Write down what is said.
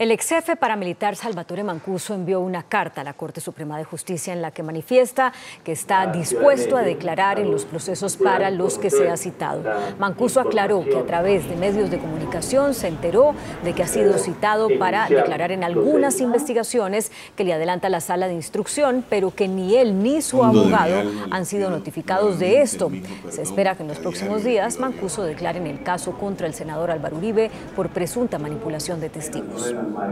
El ex jefe paramilitar Salvatore Mancuso envió una carta a la Corte Suprema de Justicia en la que manifiesta que está dispuesto a declarar en los procesos para los que se ha citado. Mancuso aclaró que a través de medios de comunicación se enteró de que ha sido citado para declarar en algunas investigaciones que le adelanta la sala de instrucción, pero que ni él ni su abogado han sido notificados de esto. Se espera que en los próximos días Mancuso declare en el caso contra el senador Álvaro Uribe por presunta manipulación de testigos. my